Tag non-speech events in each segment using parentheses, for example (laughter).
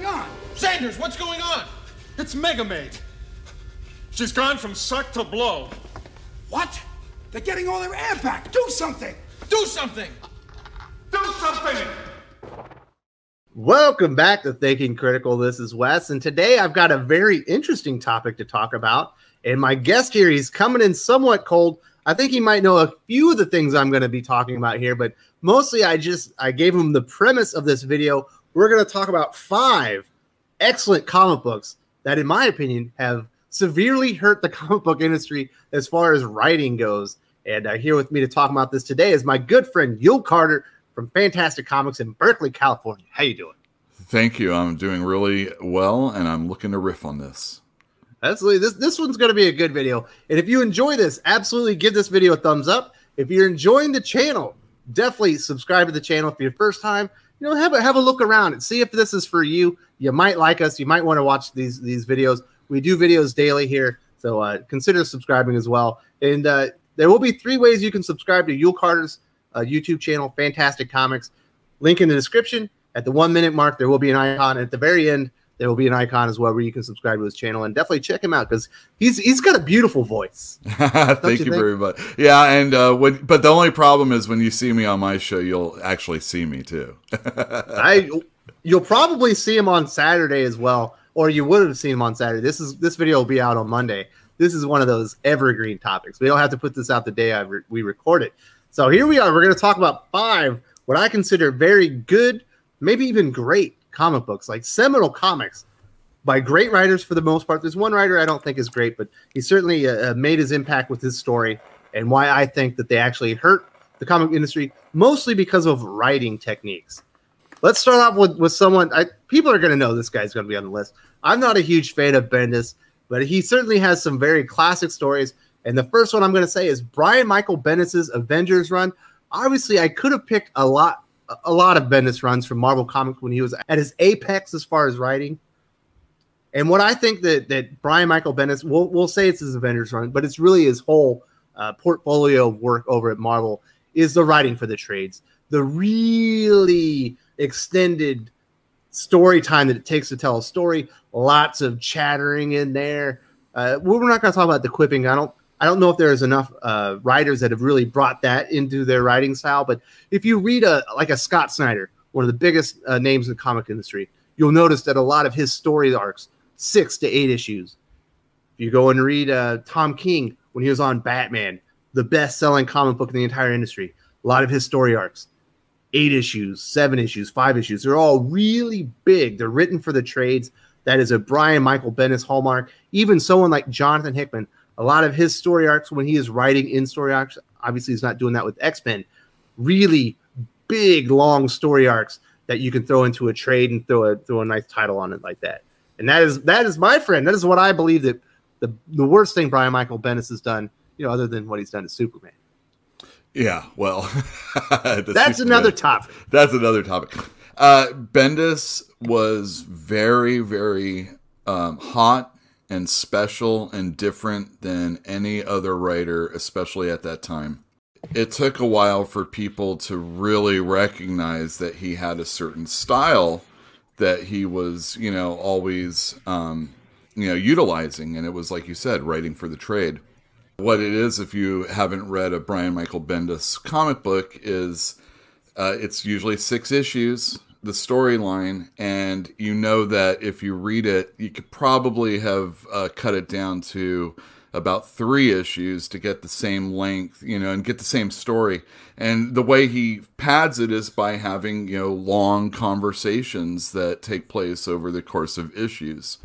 going on? Sandurz, what's going on? It's Megamaid. She's gone from suck to blow. What? They're getting all their air back. Do something. Do something. Do something! Welcome back to Thinking Critical. This is Wes, and today I've got a very interesting topic to talk about. And my guest here, he's coming in somewhat cold. I think he might know a few of the things I'm going to be talking about here, but mostly I just I gave him the premise of this video. We're going to talk about five excellent comic books that, in my opinion, have severely hurt the (laughs) comic book industry as far as writing goes. And uh, here with me to talk about this today is my good friend Yul Carter from Fantastic Comics in Berkeley, California. How you doing? Thank you. I'm doing really well, and I'm looking to riff on this. Absolutely. This this one's going to be a good video. And if you enjoy this, absolutely give this video a thumbs up. If you're enjoying the channel, definitely subscribe to the channel. If you're first time, you know, have a have a look around and see if this is for you. You might like us. You might want to watch these these videos. We do videos daily here, so uh, consider subscribing as well. And uh, there will be three ways you can subscribe to Yul Carter's uh, YouTube channel, Fantastic Comics. Link in the description. At the one minute mark, there will be an icon. At the very end, there will be an icon as well where you can subscribe to his channel and definitely check him out because he's he's got a beautiful voice. (laughs) Thank you, you very much. Yeah, and uh, when, but the only problem is when you see me on my show, you'll actually see me too. (laughs) I you'll probably see him on Saturday as well, or you would have seen him on Saturday. This is this video will be out on Monday. This is one of those evergreen topics. We don't have to put this out the day I re- we record it. So here we are. We're going to talk about five what I consider very good, maybe even great comic books, like seminal comics by great writers for the most part. There's one writer I don't think is great, but he certainly uh, uh, made his impact with his story and why I think that they actually hurt the comic industry mostly because of writing techniques. Let's start off with, with someone I, people are going to know this guy's going to be on the list. I'm not a huge fan of Bendis, but he certainly has some very classic stories. And the first one I'm going to say is Brian Michael Bendis's Avengers run. Obviously, I could have picked a lot a lot of Bendis runs from Marvel Comics when he was at his apex as far as writing. And what I think that that Brian Michael Bendis, we'll, we'll say it's his Avengers run, but it's really his whole uh, portfolio of work over at Marvel is the writing for the trades, the really extended story time that it takes to tell a story. Lots of chattering in there. Uh, we're not going to talk about the quipping. I don't I don't know if there's enough uh, writers that have really brought that into their writing style. But if you read a like a Scott Snyder, one of the biggest uh, names in the comic industry, you'll notice that a lot of his story arcs six to eight issues. If you go and read uh, Tom King when he was on Batman, the best-selling comic book in the entire industry, a lot of his story arcs, eight issues, seven issues, five issues. They're all really big. They're written for the trades. That is a Brian Michael Bendis hallmark. Even someone like Jonathan Hickman a lot of his story arcs when he is writing in story arcs. Obviously, he's not doing that with X Men. Really big, long story arcs that you can throw into a trade and throw a throw a nice title on it like that. And that is that is my friend. That is what I believe that the the worst thing Brian Michael Bendis has done, you know, other than what he's done to Superman. Yeah, well, (laughs) that's Superman, another topic. That's another topic. Uh, Bendis was very, very um, hot and special and different than any other writer, especially at that time. It took a while for people to really recognize that he had a certain style that he was, you know, always, um, you know, utilizing. And it was, like you said, writing for the trade. What it is, if you haven't read a Brian Michael Bendis comic book, is uh, it's usually six issues the storyline, and you know that if you read it, you could probably have uh, cut it down to about three issues to get the same length, you know, and get the same story. And the way he pads it is by having, you know, long conversations that take place over the course of issues.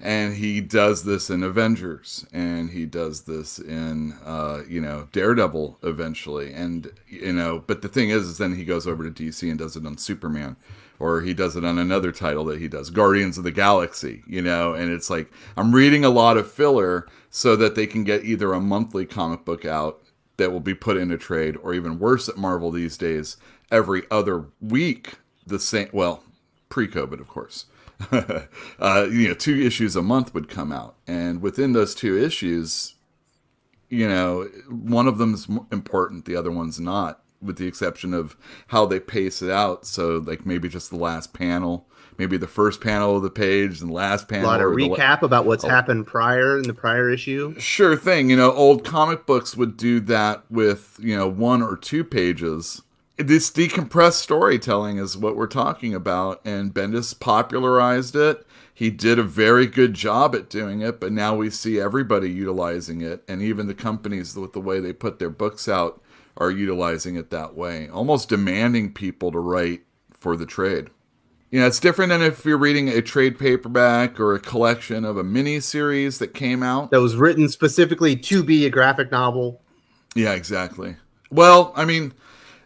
And he does this in Avengers, and he does this in, uh, you know, Daredevil eventually. And, you know, but the thing is, is then he goes over to DC and does it on Superman or he does it on another title that he does, Guardians of the Galaxy, you know, and it's like I'm reading a lot of filler so that they can get either a monthly comic book out that will be put in a trade, or even worse at Marvel these days, every other week, the same, well, pre COVID, of course. (laughs) uh, you know, two issues a month would come out. And within those two issues, you know, one of them's important, the other one's not with the exception of how they pace it out. So like maybe just the last panel, maybe the first panel of the page and the last panel. A lot of recap about what's happened prior in the prior issue. Sure thing. You know, old comic books would do that with, you know, one or two pages. This decompressed storytelling is what we're talking about, and Bendis popularized it. He did a very good job at doing it, but now we see everybody utilizing it, and even the companies with the way they put their books out are utilizing it that way, almost demanding people to write for the trade. You know, it's different than if you're reading a trade paperback or a collection of a mini series that came out. That was written specifically to be a graphic novel. Yeah, exactly. Well, I mean,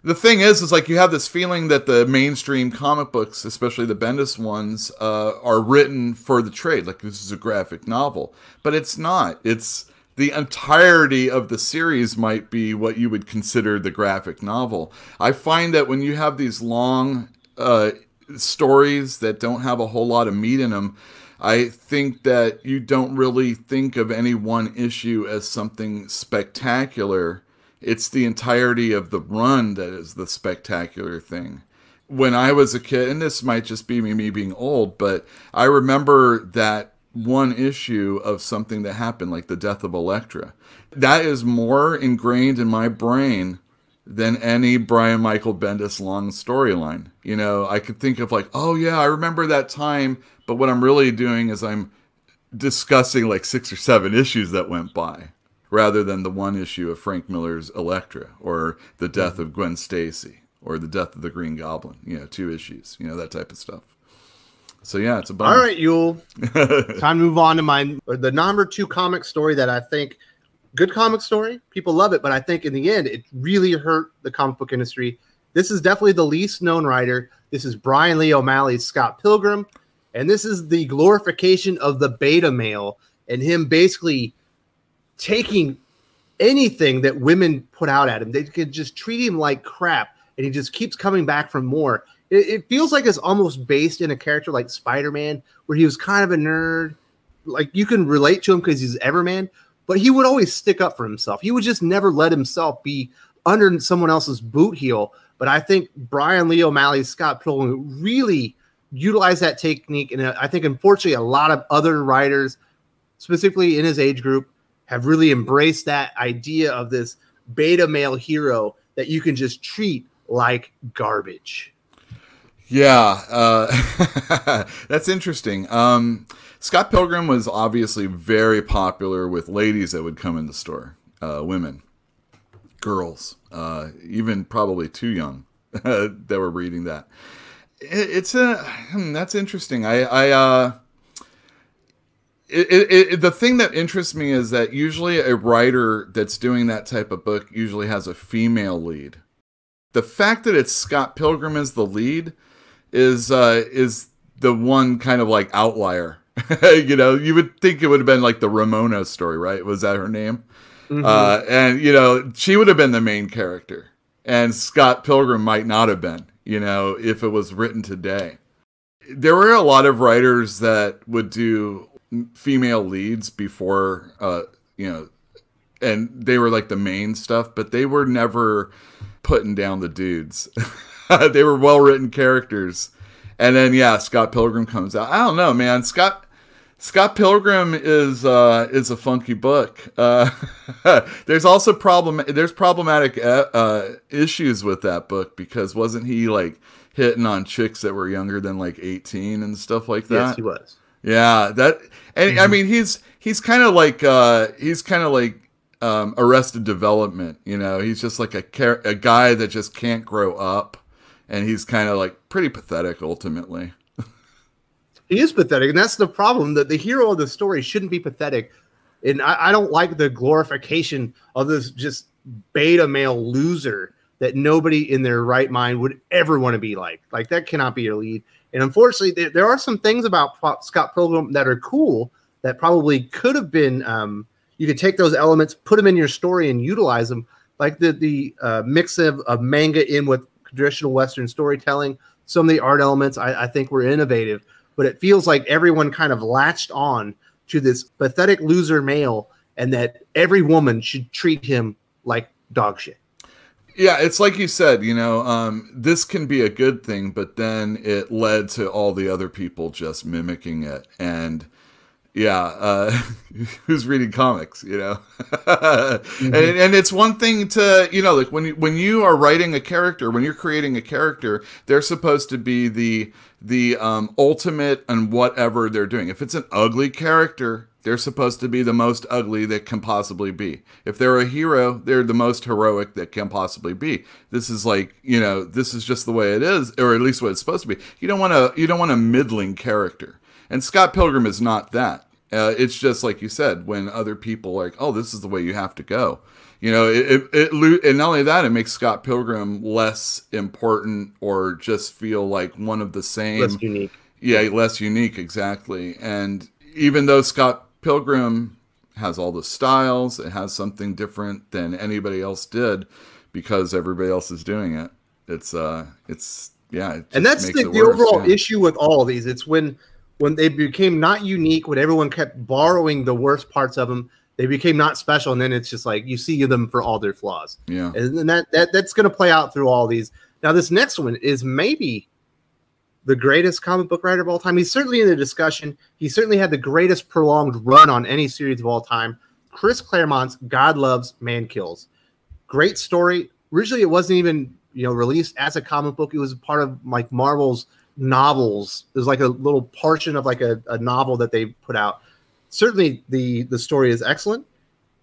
the thing is, is like you have this feeling that the mainstream comic books, especially the Bendis ones, uh, are written for the trade. Like this is a graphic novel, but it's not. It's the entirety of the series might be what you would consider the graphic novel. I find that when you have these long uh, stories that don't have a whole lot of meat in them, I think that you don't really think of any one issue as something spectacular. It's the entirety of the run that is the spectacular thing. When I was a kid, and this might just be me, being old, but I remember that one issue of something that happened, like the death of Elektra. That is more ingrained in my brain than any Brian Michael Bendis long storyline. You know, I could think of like, oh yeah, I remember that time, but what I'm really doing is I'm discussing like six or seven issues that went by rather than the one issue of Frank Miller's Elektra or the hmm. death of Gwen Stacy or the death of the Green Goblin, you know, two issues, you know, that type of stuff. So yeah, it's a bummer. All right, Yule. (laughs) Time to move on to my the number two comic story that I think good comic story. People love it, but I think in the end it really hurt the comic book industry. This is definitely the least known writer. This is Brian Lee O'Malley's Scott Pilgrim, and this is the glorification of the beta male and him basically taking anything that women put out at him. They could just treat him like crap, and he just keeps coming back for more. It, it feels like it's almost based in a character like Spider Man, where he was kind of a nerd. Like you can relate to him because he's Everman, but he would always stick up for himself. He would just never let himself be under someone else's boot heel. But I think Brian Lee O'Malley's Scott Pilgrim really utilized that technique, and uh, I think unfortunately a lot of other writers, specifically in his age group, have really embraced that idea of this beta male hero that you can just treat like garbage. Yeah, uh, (laughs) that's interesting. Um, Scott Pilgrim was obviously very popular with ladies that would come in the store, uh, women, girls, uh, even probably too young (laughs) that were reading that. It, it's a hmm, that's interesting. I, I uh, it, it, it, the thing that interests me is that usually a writer that's doing that type of book usually has a female lead. The fact that it's Scott Pilgrim as the lead is uh, is the one kind of like outlier. (laughs) you know, you would think it would have been like the Ramona story, right? Was that her name? Mm-hmm. Uh, and you know, she would have been the main character, and Scott Pilgrim might not have been. You know, if it was written today, there were a lot of writers that would do female leads before, uh, you know, and they were like the main stuff, but they were never putting down the dudes. (laughs) they were well written characters. And then yeah, Scott Pilgrim comes out. I don't know, man. Scott Scott Pilgrim is uh, is a funky book. Uh, (laughs) there's also problem. There's problematic uh, uh, issues with that book because wasn't he like hitting on chicks that were younger than like 18 and stuff like that? Yes, he was. Yeah, that and mm-hmm. I mean he's he's kind of like uh, he's kind of like um, Arrested Development. You know, he's just like a car- a guy that just can't grow up and he's kind of like pretty pathetic ultimately. he is pathetic, and that's the problem. That the hero of the story shouldn't be pathetic, and I, I don't like the glorification of this just beta male loser that nobody in their right mind would ever want to be like. Like that cannot be your lead. And unfortunately, there, there are some things about Scott Pilgrim that are cool that probably could have been. Um, you could take those elements, put them in your story, and utilize them, like the the uh, mix of, of manga in with traditional Western storytelling. Some of the art elements I, I think were innovative, but it feels like everyone kind of latched on to this pathetic loser male, and that every woman should treat him like dog shit. Yeah, it's like you said, you know, um, this can be a good thing, but then it led to all the other people just mimicking it. And yeah, uh, (laughs) who's reading comics, you know? (laughs) mm-hmm. and, and it's one thing to, you know, like when you, when you are writing a character, when you're creating a character, they're supposed to be the the um, ultimate and whatever they're doing. If it's an ugly character, they're supposed to be the most ugly that can possibly be. If they're a hero, they're the most heroic that can possibly be. This is like, you know, this is just the way it is, or at least what it's supposed to be. You don't want a you don't want a middling character. And Scott Pilgrim is not that. Uh, it's just like you said, when other people like, oh, this is the way you have to go. You know, it, it, it and not only that, it makes Scott Pilgrim less important or just feel like one of the same. Less unique. Yeah, less unique, exactly. And even though Scott Pilgrim has all the styles. It has something different than anybody else did because everybody else is doing it. It's uh, it's yeah, it and that's the, the overall yeah. issue with all of these. It's when when they became not unique, when everyone kept borrowing the worst parts of them, they became not special, and then it's just like you see them for all their flaws. Yeah, and that, that that's going to play out through all these. Now, this next one is maybe the greatest comic book writer of all time. He's certainly in the discussion. He certainly had the greatest prolonged run on any series of all time. Chris Claremont's God Loves, Man Kills. Great story. Originally, it wasn't even you know released as a comic book. It was part of like Marvel's novels. It was like a little portion of like a, a novel that they put out. Certainly, the the story is excellent.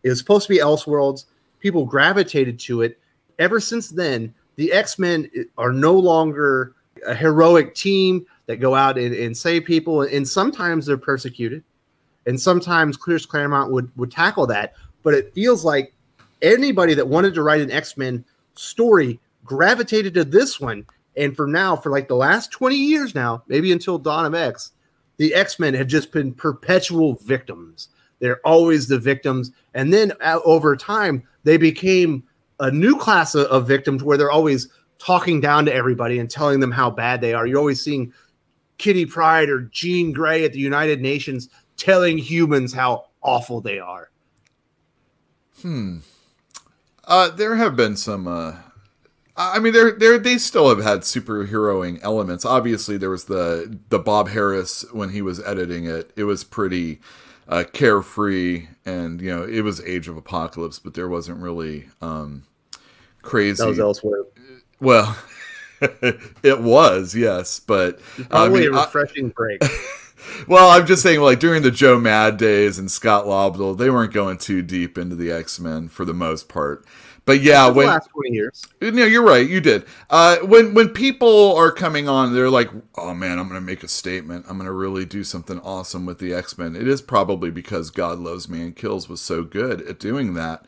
It was supposed to be Elseworlds. People gravitated to it. Ever since then, the X Men are no longer a heroic team that go out and, and save people, and sometimes they're persecuted, and sometimes Chris Claremont would would tackle that. But it feels like anybody that wanted to write an X Men story gravitated to this one, and for now, for like the last twenty years now, maybe until Dawn of X, the X Men have just been perpetual victims. They're always the victims, and then uh, over time, they became a new class of, of victims where they're always talking down to everybody and telling them how bad they are. You're always seeing Kitty Pryde or Jean Grey at the United Nations telling humans how awful they are. Hmm. Uh, there have been some. Uh, I mean, there, there, they still have had superheroing elements. Obviously, there was the the Bob Harras when he was editing it. It was pretty uh, carefree, and you know, it was Age of Apocalypse, but there wasn't really um, crazy. That was elsewhere. Well, (laughs) it was, yes, but probably I mean, a refreshing I, break. (laughs) (laughs) well, I'm just saying, like during the Joe Mad days and Scott Lobdell, they weren't going too deep into the X Men for the most part. But yeah, when last twenty years, no, you're right, you did. Uh, when when people are coming on, they're like, "Oh man, I'm going to make a statement. I'm going to really do something awesome with the X Men." It is probably because God Loves Man Kills was so good at doing that.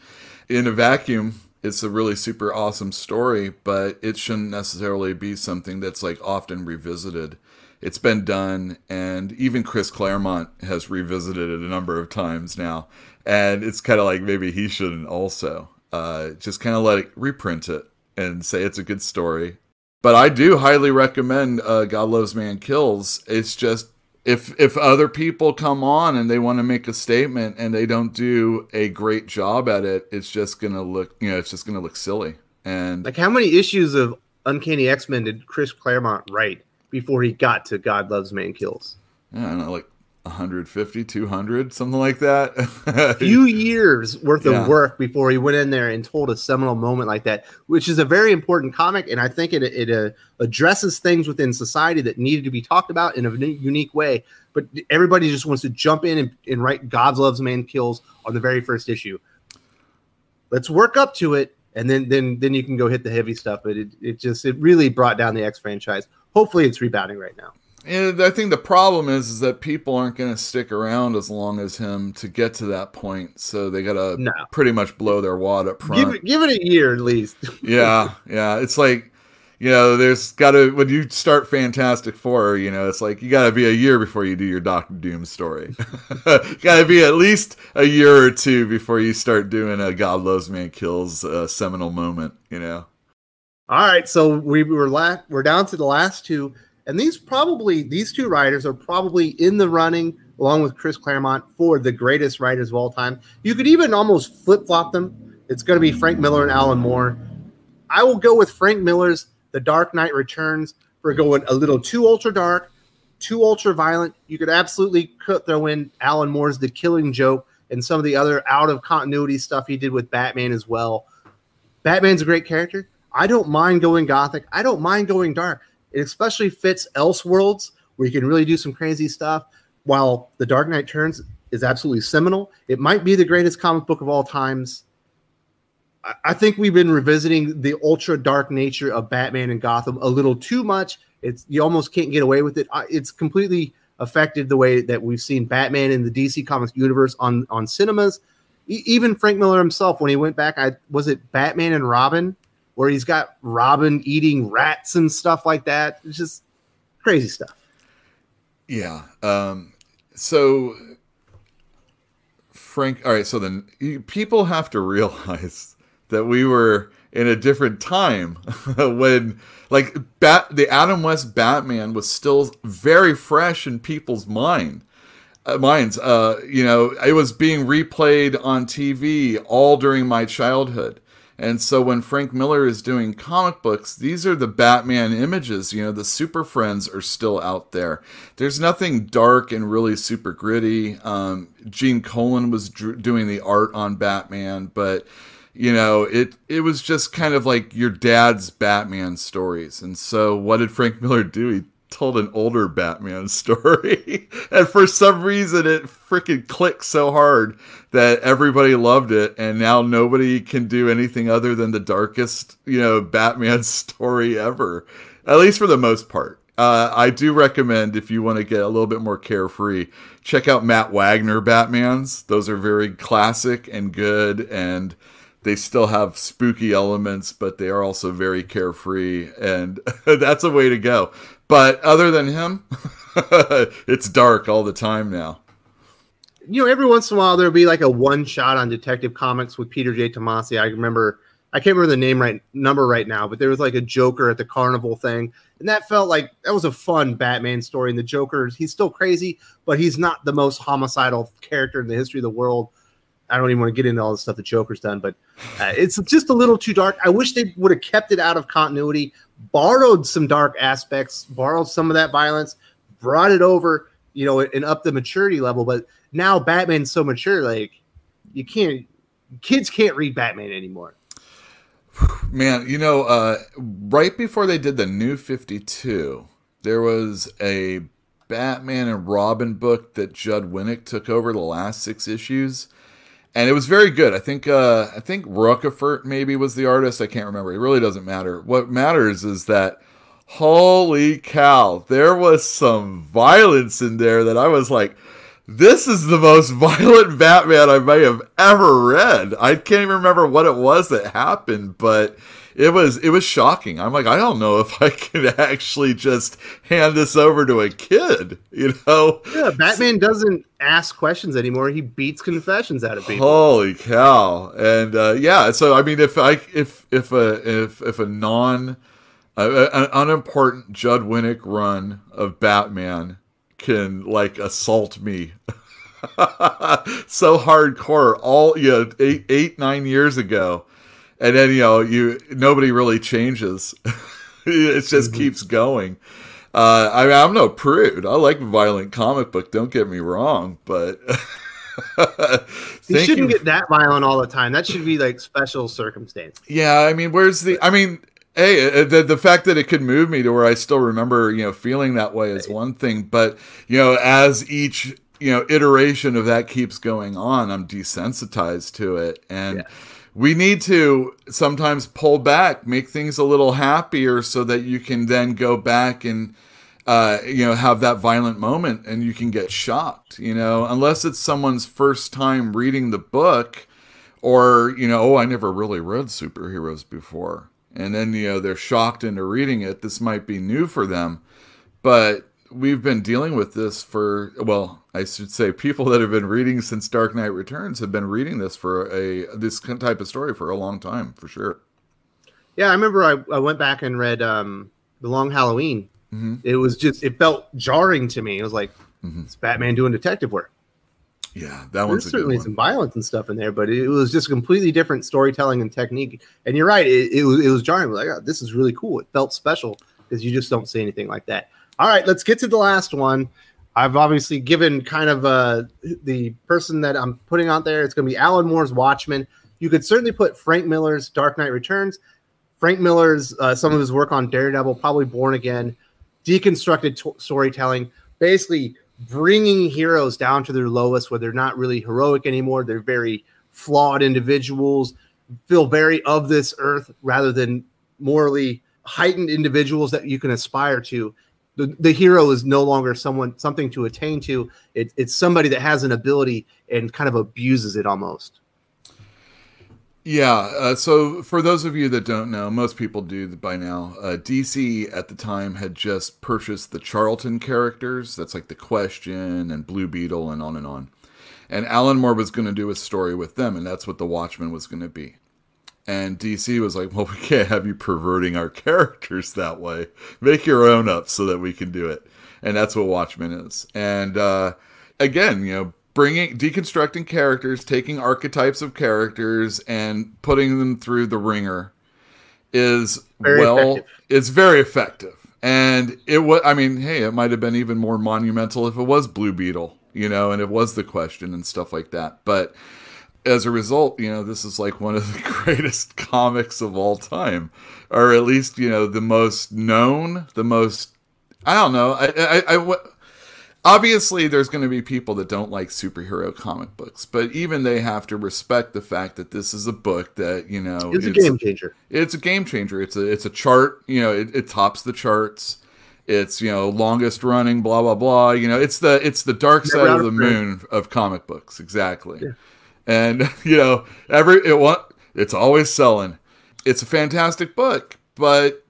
In a vacuum, it's a really super awesome story, but it shouldn't necessarily be something that's like often revisited. It's been done, and even Chris Claremont has revisited it a number of times now. And it's kind of like maybe he shouldn't also. Uh, just kind of let it reprint it and say it's a good story. But I do highly recommend uh, God Loves Man Kills. It's just if if other people come on and they want to make a statement and they don't do a great job at it, it's just gonna look you know it's just gonna look silly. And like how many issues of Uncanny X Men did Chris Claremont write before he got to God Loves Man Kills? Yeah, I don't know, like 150 200 something like that. A (laughs) few years worth yeah. of work before he went in there and told a seminal moment like that which is a very important comic and i think it, it uh, addresses things within society that needed to be talked about in a unique way. But everybody just wants to jump in and, and write god loves man kills on the very first issue. Let's work up to it and then then then you can go hit the heavy stuff but it, it just it really brought down the x franchise. Hopefully it's rebounding right now and I think the problem is is that people aren't going to stick around as long as him to get to that point. So they got to no. pretty much blow their wad up front. Give it, give it a year at least. (laughs) yeah, yeah. It's like you know, there's got to when you start Fantastic Four, you know, it's like you got to be a year before you do your Doctor Doom story. (laughs) got to be at least a year or two before you start doing a God Loves Man Kills uh, seminal moment. You know. All right, so we were la- we're down to the last two. And these probably these two writers are probably in the running along with Chris Claremont for the greatest writers of all time. You could even almost flip flop them. It's going to be Frank Miller and Alan Moore. I will go with Frank Miller's The Dark Knight Returns for going a little too ultra dark, too ultra violent. You could absolutely throw in Alan Moore's The Killing Joke and some of the other out of continuity stuff he did with Batman as well. Batman's a great character. I don't mind going gothic. I don't mind going dark. It especially fits Elseworlds, where you can really do some crazy stuff. While The Dark Knight Turns is absolutely seminal, it might be the greatest comic book of all times. I- think we've been revisiting the ultra dark nature of Batman and Gotham a little too much. It's you almost can't get away with it. It's completely affected the way that we've seen Batman in the DC Comics universe on on cinemas. E- even Frank Miller himself, when he went back, I was it Batman and Robin, where he's got Robin eating rats and stuff like that. It's just crazy stuff. Yeah. Um, so, Frank, all right. So then people have to realize that we were in a different time (laughs) when, like, Bat, the Adam West Batman was still very fresh in people's mind. Uh, minds, uh, you know, it was being replayed on TV all during my childhood. And so when Frank Miller is doing comic books, these are the Batman images. You know, the Super Friends are still out there. There's nothing dark and really super gritty. Um, Gene Colan was doing the art on Batman, but you know, it it was just kind of like your dad's Batman stories. And so what did Frank Miller do? He told an older Batman (laughs) story. and for some reason it freaking clicked so hard that everybody loved it and now nobody can do anything other than the darkest, you know, (laughs) Batman story ever. At least for the most part. Uh, I do recommend if you want to get a little bit more carefree, check out Matt Wagner Batmans. Those are very classic and good and they still have spooky elements, but they are also very carefree, and (laughs) that's a way to go. But other than him, (laughs) it's dark all the time now. you know, every once in a while there'll be like a one shot on Detective Comics with Peter J. Tomasi. I remember, I can't remember the name right number right now, but there was like a Joker at the carnival thing, and that felt like that was a fun Batman story. And the Joker, he's still crazy, but he's not the most homicidal character in the history of the world. I don't even want to get into all the stuff the Joker's done, but uh, it's just a little too dark. I wish they would have kept it out of continuity, borrowed some dark aspects, borrowed some of that violence, brought it over, you know, and up the maturity level. But now Batman's so mature, like you can't, kids can't read Batman anymore. (sighs) Man, you know, uh, right before they did the new 52, there was a Batman and Robin book that Judd Winick took over the last six issues. And it was very good. I think uh, I think Rocafort maybe was the artist. I can't remember. It really doesn't matter. What matters is that holy cow, there was some violence in there that I was like, this is the most (laughs) violent Batman I may have ever read. I can't even remember what it was that happened, but it was it was shocking. I'm like, I don't know if I (laughs) can actually just hand this over to a kid, you know? Yeah, Batman doesn't ask questions anymore. He beats confessions out of people. Holy cow! And uh, yeah, so I mean, if I if if a if if a non uh, an unimportant Judd Winick run of Batman can like assault me (laughs) so hardcore all you know eight eight nine years ago, and then you know you nobody really changes. (laughs) it just keeps going. Uh, I mean, I'm no prude. I like violent comic book. Don't get me wrong, but (laughs) He shouldn't you. get that violent all the time. That should be like special circumstance. Yeah, I mean, where's the? I mean, hey, uh, the the fact that it could move me to where I still remember, you know, feeling that way is one thing, but you know, as each you know iteration of that keeps going on, I'm desensitized to it, and we need to sometimes pull back, make things a little happier, so that you can then go back and. Uh, you know, have that violent moment and you can get shocked, you know, unless it's someone's first time reading the book, or you know oh i never really read superheroes before. And then you know they're shocked into reading it. This might be new for them. But we've been dealing with this for well i should say people that have been reading since dark knight returns have been reading this for a this type of story for a long time for sure Yeah, I remember I, I went back and read um, The Long Halloween. It was just, it felt jarring to me. It was like, it's Batman doing detective work. Yeah, that one's There's a good certainly one. some violence and stuff in there, but it was just completely different storytelling and technique. And you're right, it, it was it was jarring. Like, oh, this is really cool. It felt special because you just don't see anything like that. All right, let's get to the last one. I've obviously given kind of uh, the person that I'm putting out there. It's going to be Alan Moore's Watchmen. You could certainly put Frank Miller's Dark Knight Returns, Frank Miller's uh, some of his work on Daredevil, probably Born Again, deconstructed to- storytelling, basically bringing heroes down to their lowest, where they're not really heroic anymore. They're very flawed individuals, feel very of this earth rather than morally heightened individuals that you can aspire to. The, hero is no longer someone something to attain to. It, it's somebody that has an ability and kind of abuses it almost. Yeah. Uh, so for those of you that don't know, most people do by now. Uh, DC at the time had just purchased the Charlton characters. That's like the Question and Blue Beetle and on and on. And Alan Moore was going to do a story with them, and that's what the Watchmen was going to be. And DC was like, "Well, (laughs) we can't have you perverting our characters that way. Make your own up so that we can do it." And that's what Watchmen is. And uh, again, you know, bringing deconstructing characters, taking archetypes of characters, and putting them through the ringer is Very well, effective. it's very effective. And it was, I mean, hey, it might have been even more monumental if it was Blue Beetle, you know, and it was the question and stuff like that. But as a result, you know, this is like one of the (laughs) greatest comics of all time, or at least, you know, the most known, the most, I don't know. I, I, I obviously there's going to be people that don't like superhero comic books, but even they have to respect the fact that this is a book that, you know, It's a game changer. it's a game changer. It's a it's a chart. You know, it, it tops the charts. It's you know longest running. Blah blah blah. You know, it's the it's the dark side of the moon of comic books. Exactly. And (laughs) you know, every it it's always selling. It's a fantastic book, but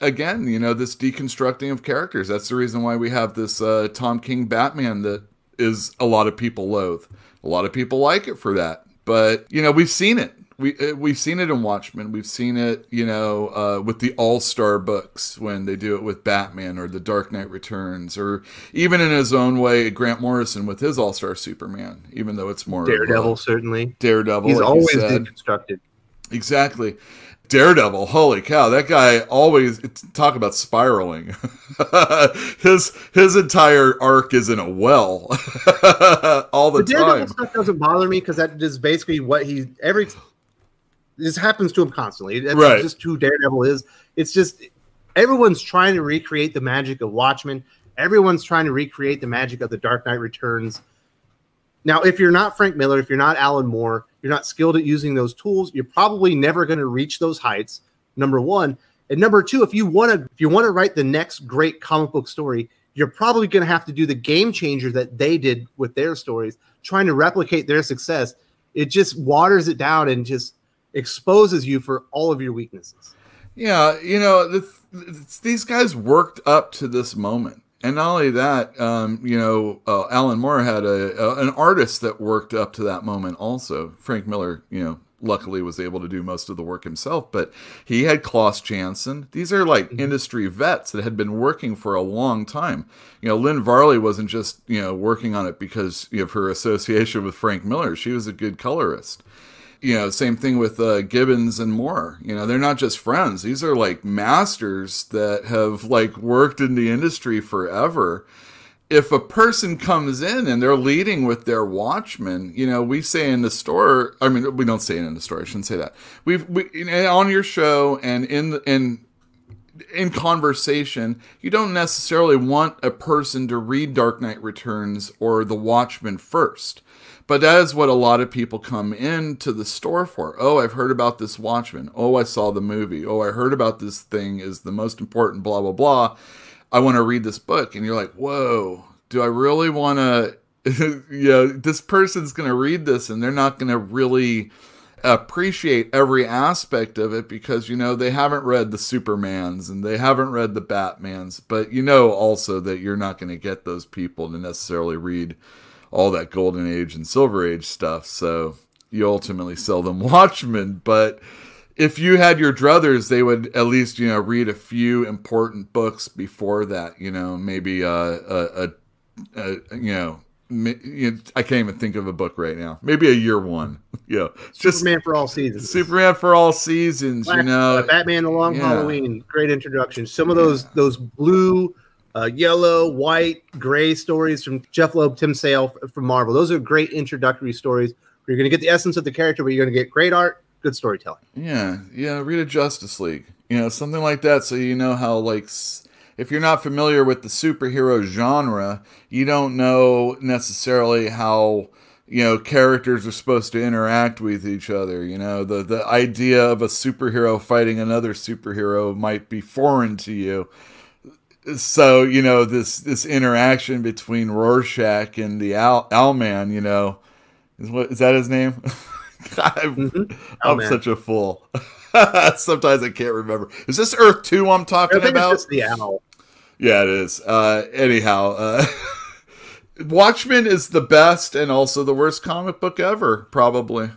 again, you know, this deconstructing of characters. That's the reason why we have this uh, Tom King Batman that is a lot of people loathe. A lot of people like it for that, but you know, we've seen it. We uh, we've seen it in Watchmen. We've seen it, you know, uh, with the All Star books when they do it with Batman or the Dark Knight Returns, or even in his own way, Grant Morrison with his All Star Superman. Even though it's more of a- Daredevil, certainly. Daredevil. He's like always deconstructed. Exactly. Daredevil, holy cow! That guy always talk about spiraling. (laughs) his his entire arc is in a well (laughs) all the, The Daredevil time. stuff doesn't bother me because that is basically what he every. This happens to him constantly. That's Right. just who Daredevil is. It's just everyone's trying to recreate the magic of Watchmen. Everyone's trying to recreate the magic of the Dark Knight Returns. Now, if you're not Frank Miller, if you're not Alan Moore, you're not skilled at using those tools, you're probably never going to reach those heights. Number one, and number two, if you want to, if you want to write the next great comic book story, you're probably going to have to do the game changer that they did with their stories, trying to replicate their success. It just waters it down and just exposes you for all of your weaknesses. Yeah, you know, the, it's- these guys worked up to this moment, and not only that, um, you know, uh, Alan Moore had a, a an artist that worked up to that moment. Also, Frank Miller, you know, luckily was able to do most of the work himself, but he had Klaus Janson. These are like industry vets that had been working for a long time. You know, Lynn Varley wasn't just you know working on it because of her association with Frank Miller. She was a good colorist you know, same thing with uh, Gibbons and Moore. You know, they're not just friends; these are like masters that have like worked in the industry forever. If a person comes in and they're leading with their Watchmen, you know, we say in the store. I mean, we don't say it in the store. I shouldn't say that. We've we, on your show and in in in conversation, you don't necessarily want a person to read Dark Knight Returns or The Watchmen first. But that is what a lot of people come into the store for. Oh, I've heard about this Watchmen. Oh, I saw the movie. Oh, I heard about this thing is the most important, blah, blah, blah. I want to read this book. And you're like, whoa, do I really want to? you know, this person's going to read this and they're not going to really appreciate every aspect of it because you know they haven't read the supermans and they haven't read the batmans but you know also that you're not going to get those people to necessarily read all that golden age and silver age stuff so you ultimately sell them (laughs) watchmen but if you had your druthers they would at least you know read a few important books before that you know maybe uh, a, a, a you know mi- you know, I can't even think of a book right now. Maybe a year one. (laughs) yeah, just Superman for all seasons. Superman for all seasons. You know, uh, Batman: The Long yeah. Halloween, great introduction. Some of those those blue, uh, yellow, white, gray stories from Jeph Loeb, Tim Sale from Marvel. Those are great introductory stories. Where you're going to get the essence of the character, but you're going to get great art, good storytelling. Yeah, yeah. Read a Justice League, you know, something like that, so you know how like if you're not familiar with the superhero genre, you don't know necessarily how you know characters are supposed to interact with each other. You know, the the idea of a superhero fighting another superhero might be foreign to you. So you know this this interaction between Rorschach and the Owl, Man, you know, is what is that his name? (laughs) I'm, I'm such a fool. (laughs) Sometimes I can't remember. Is this Earth Two I'm talking about? the owl. Yeah, it is. Uh, anyhow, uh, (laughs) Watchmen is the best and also the worst comic book ever, probably.